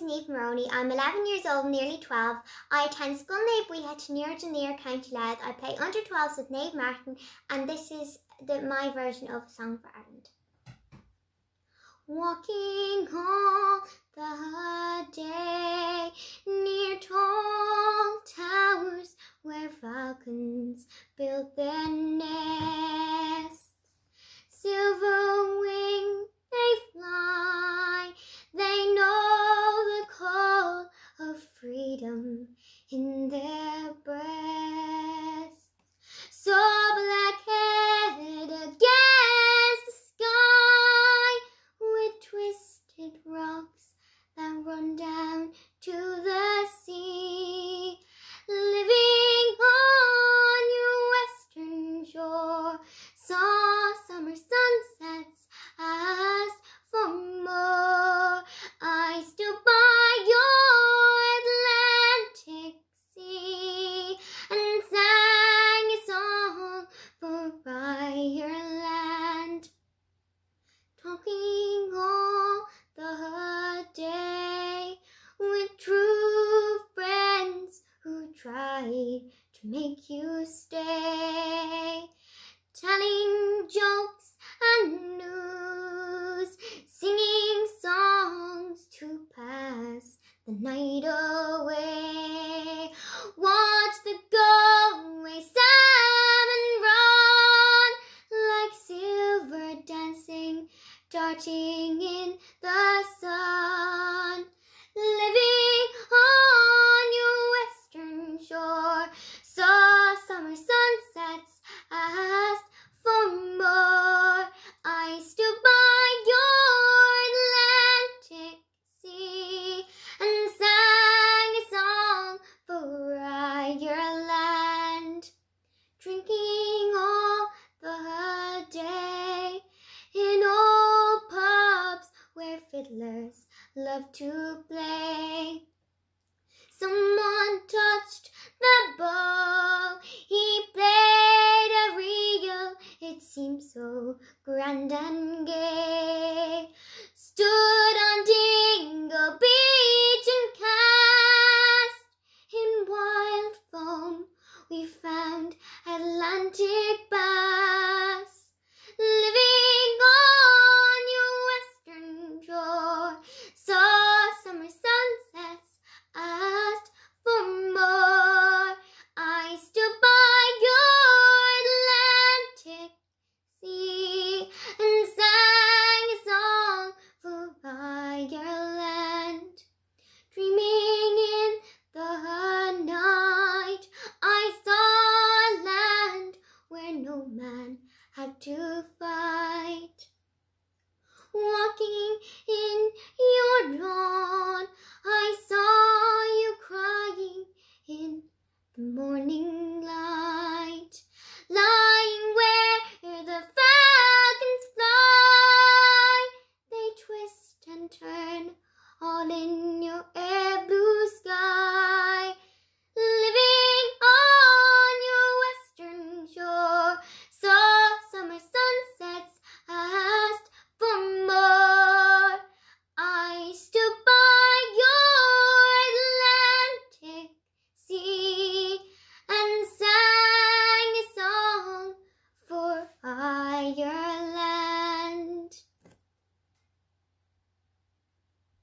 is Niamh Moroney. I'm 11 years old, nearly 12. I attend school Nave Weehead to near Near County Louth. I play under 12s with Naomh Mairtin, and this is the, my version of a song for Ireland. Walking all the day near tall towers where falcons build their nests. Make you stay. Telling jokes and news, singing songs to pass the night away. Watch the Galway salmon run like silver dancing, darting Drinking all the day in old pubs where fiddlers love to play. Someone touched the bow, he played a reel, it seemed so grand and gay. Stood Atlantic all in your every